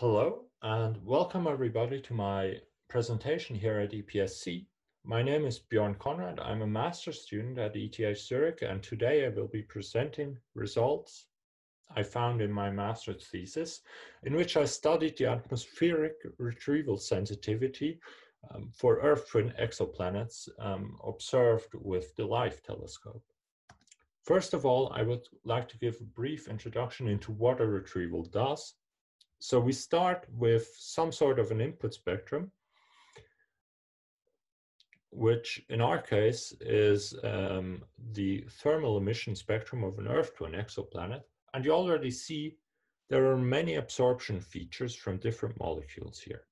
Hello and welcome everybody to my presentation here at EPSC. My name is Björn Konrad. I'm a master's student at ETH Zurich and today I will be presenting results I found in my master's thesis in which I studied the atmospheric retrieval sensitivity um, for Earth twin exoplanets um, observed with the LIFE telescope. First of all, I would like to give a brief introduction into what a retrieval does so we start with some sort of an input spectrum, which in our case is um, the thermal emission spectrum of an Earth to an exoplanet. And you already see there are many absorption features from different molecules here.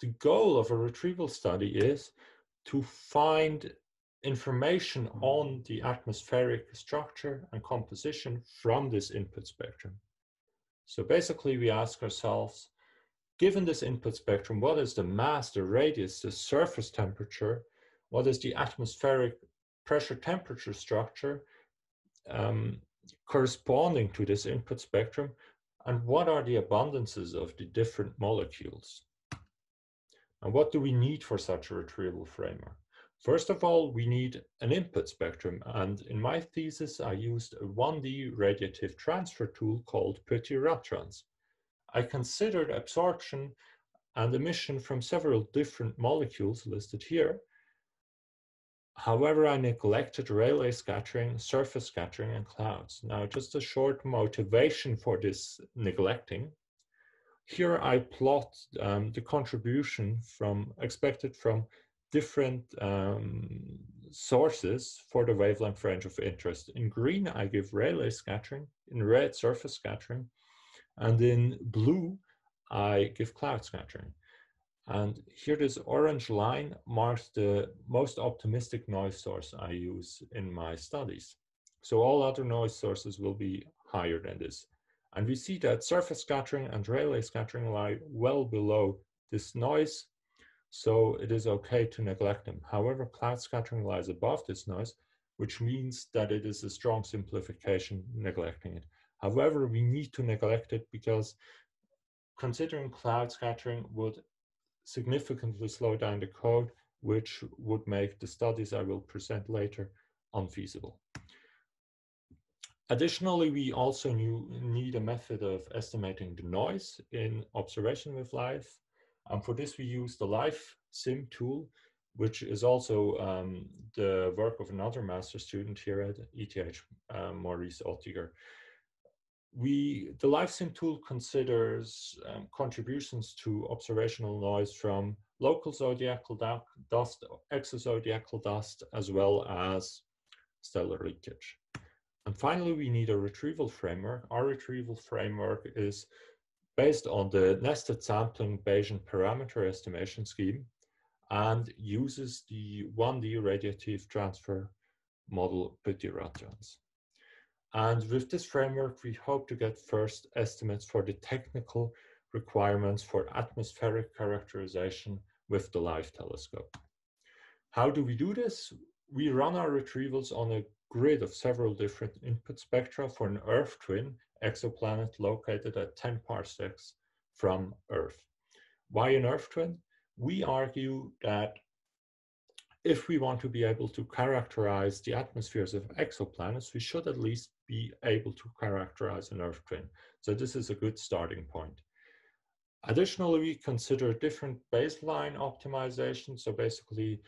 The goal of a retrieval study is to find information on the atmospheric structure and composition from this input spectrum. So basically we ask ourselves, given this input spectrum, what is the mass, the radius, the surface temperature, what is the atmospheric pressure temperature structure um, corresponding to this input spectrum, and what are the abundances of the different molecules? And what do we need for such a retrieval framework? First of all, we need an input spectrum. And in my thesis, I used a 1D radiative transfer tool called petitRADTRANS. I considered absorption and emission from several different molecules listed here. However, I neglected Rayleigh scattering, surface scattering, and clouds. Now, just a short motivation for this neglecting. Here I plot um, the contribution from expected from different um, sources for the wavelength range of interest. In green, I give Rayleigh scattering, in red, surface scattering, and in blue, I give cloud scattering. And here this orange line marks the most optimistic noise source I use in my studies. So all other noise sources will be higher than this. And we see that surface scattering and Rayleigh scattering lie well below this noise so it is okay to neglect them. However, cloud scattering lies above this noise, which means that it is a strong simplification neglecting it. However, we need to neglect it because considering cloud scattering would significantly slow down the code, which would make the studies I will present later unfeasible. Additionally, we also need a method of estimating the noise in observation with LIFE and for this, we use the Life Sim tool, which is also um, the work of another master student here at ETH, uh, Maurice Ottiger. We, the LIFEsim tool considers um, contributions to observational noise from local zodiacal dust, exozodiacal dust, as well as stellar leakage. And finally, we need a retrieval framework. Our retrieval framework is based on the nested sampling Bayesian parameter estimation scheme and uses the 1D radiative transfer model petitRADTRANS. And with this framework, we hope to get first estimates for the technical requirements for atmospheric characterization with the LIFE telescope. How do we do this? We run our retrievals on a grid of several different input spectra for an Earth twin exoplanet located at 10 parsecs from Earth. Why an Earth twin? We argue that if we want to be able to characterize the atmospheres of exoplanets, we should at least be able to characterize an Earth twin. So this is a good starting point. Additionally, we consider different baseline optimization. So basically,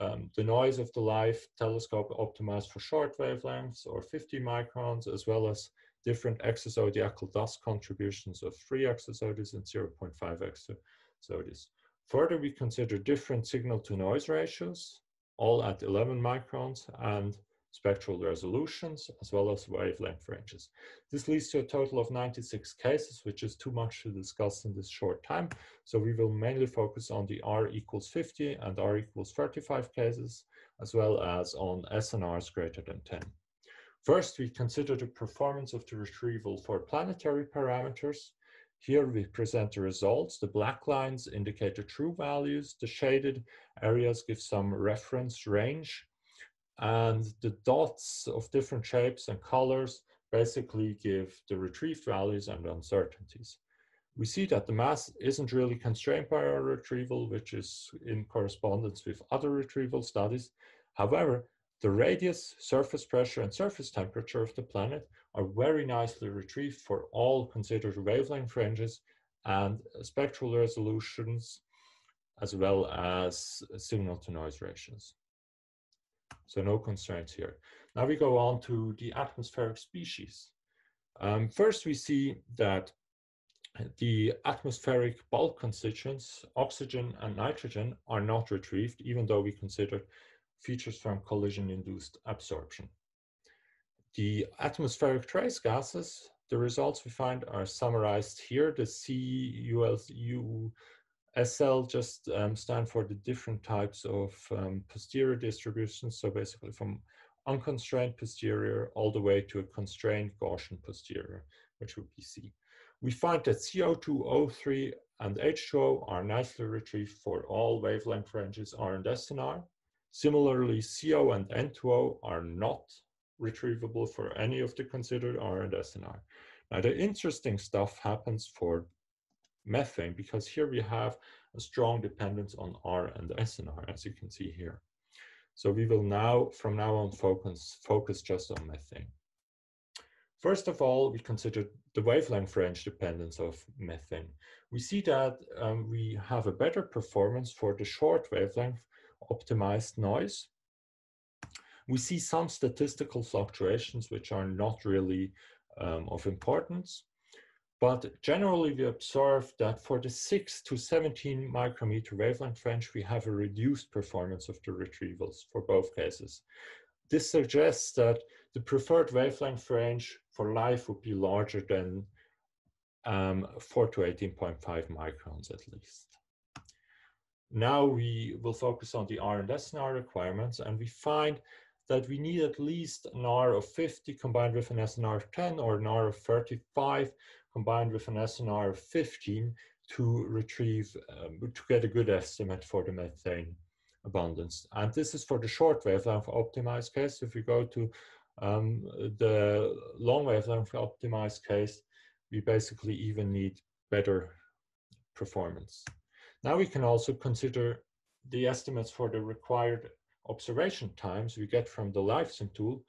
um, the noise of the LIFE telescope optimized for short wavelengths or 50 microns, as well as different exozodiacal dust contributions of 3 exozodis and 0.5 exozodis. Further, we consider different signal to noise ratios, all at 11 microns, and spectral resolutions, as well as wavelength ranges. This leads to a total of 96 cases, which is too much to discuss in this short time. So we will mainly focus on the R equals 50 and R equals 35 cases, as well as on SNRs greater than 10. First, we consider the performance of the retrieval for planetary parameters. Here we present the results. The black lines indicate the true values. The shaded areas give some reference range. And the dots of different shapes and colors basically give the retrieved values and uncertainties. we see that the mass isn't really constrained by our retrieval, which is in correspondence with other retrieval studies. However, the radius, surface pressure, and surface temperature of the planet are very nicely retrieved for all considered wavelength ranges and spectral resolutions, as well as signal to noise ratios. So no constraints here. Now we go on to the atmospheric species. Um, first, we see that the atmospheric bulk constituents, oxygen and nitrogen, are not retrieved, even though we consider features from collision-induced absorption. The atmospheric trace gases, the results we find are summarized here. The CULU SL just um, stand for the different types of um, posterior distributions. So basically from unconstrained posterior all the way to a constrained Gaussian posterior, which would be C. We find that CO2, O3, and H2O are nicely retrieved for all wavelength ranges R and S and R. Similarly, CO and N2O are not retrievable for any of the considered R and S and R. Now, the interesting stuff happens for methane because here we have a strong dependence on R and S and R, as you can see here. So we will now, from now on, focus, focus just on methane. First of all, we consider the wavelength range dependence of methane. We see that um, we have a better performance for the short wavelength optimized noise. We see some statistical fluctuations which are not really um, of importance. But generally, we observe that for the 6 to 17 micrometer wavelength range, we have a reduced performance of the retrievals for both cases. This suggests that the preferred wavelength range for life would be larger than um, 4 to 18.5 microns at least. Now we will focus on the R and SNR requirements, and we find that we need at least an R of 50 combined with an SNR of 10 or an R of 35 combined with an SNR of 15 to retrieve, um, to get a good estimate for the methane abundance. And this is for the short wavelength optimized case. If we go to um, the long wavelength optimized case, we basically even need better performance. Now we can also consider the estimates for the required observation times we get from the LIFEsim tool.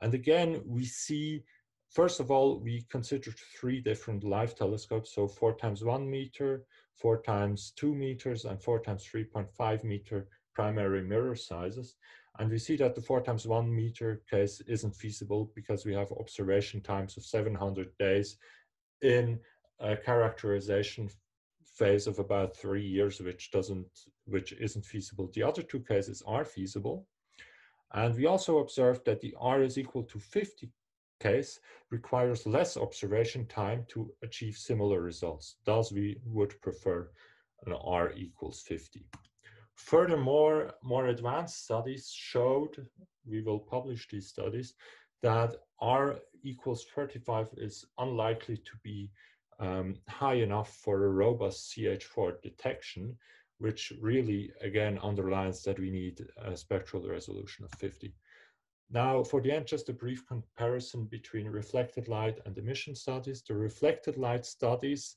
And again, we see First of all, we considered three different LIFE telescopes, so four times one meter, four times two meters, and four times 3.5 meter primary mirror sizes. And we see that the four times one meter case isn't feasible because we have observation times of 700 days in a characterization phase of about three years, which doesn't, which isn't feasible. The other two cases are feasible. And we also observed that the R is equal to 50 case requires less observation time to achieve similar results. Thus, we would prefer an R equals 50. Furthermore, more advanced studies showed, we will publish these studies, that R equals 35 is unlikely to be um, high enough for a robust CH4 detection, which really, again, underlines that we need a spectral resolution of 50. Now, for the end, just a brief comparison between reflected light and emission studies. The reflected light studies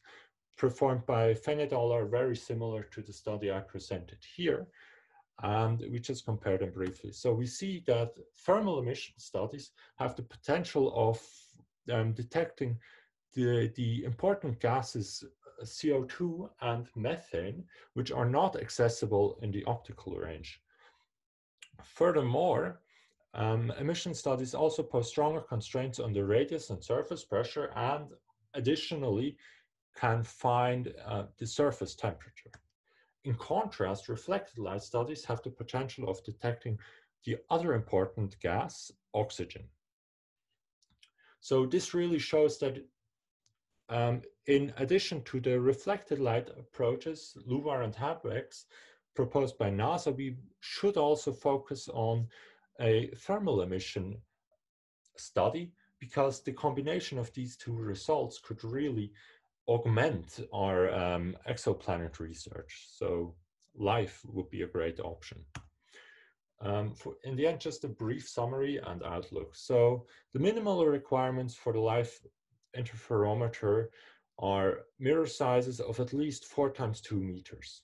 performed by al. are very similar to the study I presented here. And we just compare them briefly. So we see that thermal emission studies have the potential of um, detecting the, the important gases CO2 and methane, which are not accessible in the optical range. Furthermore, um, emission studies also pose stronger constraints on the radius and surface pressure and additionally can find uh, the surface temperature. In contrast, reflected light studies have the potential of detecting the other important gas, oxygen. So this really shows that um, in addition to the reflected light approaches, LUVOIR and HabEx, proposed by NASA, we should also focus on a thermal emission study because the combination of these two results could really augment our um, exoplanet research. So life would be a great option. Um, for, in the end, just a brief summary and outlook. So the minimal requirements for the life interferometer are mirror sizes of at least four times two meters.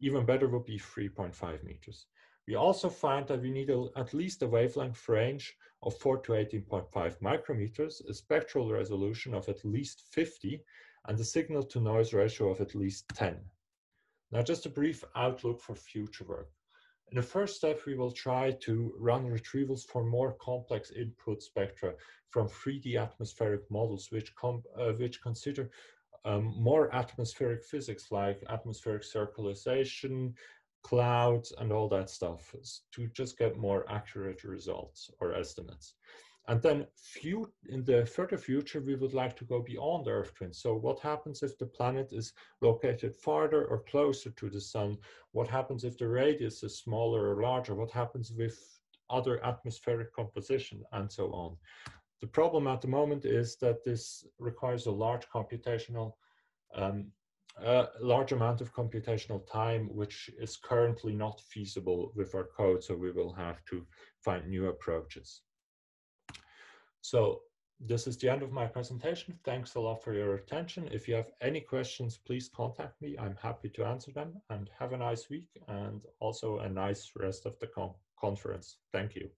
Even better would be 3.5 meters. We also find that we need a, at least a wavelength range of 4 to 18.5 micrometers, a spectral resolution of at least 50, and a signal to noise ratio of at least 10. Now just a brief outlook for future work. In the first step, we will try to run retrievals for more complex input spectra from 3D atmospheric models, which, uh, which consider um, more atmospheric physics like atmospheric circulation, clouds, and all that stuff to just get more accurate results or estimates. And then few, in the further future, we would like to go beyond the Earth twins. So what happens if the planet is located farther or closer to the sun? What happens if the radius is smaller or larger? What happens with other atmospheric composition and so on? The problem at the moment is that this requires a large computational, um, a large amount of computational time, which is currently not feasible with our code. So we will have to find new approaches. So this is the end of my presentation. Thanks a lot for your attention. If you have any questions, please contact me. I'm happy to answer them and have a nice week and also a nice rest of the con conference. Thank you.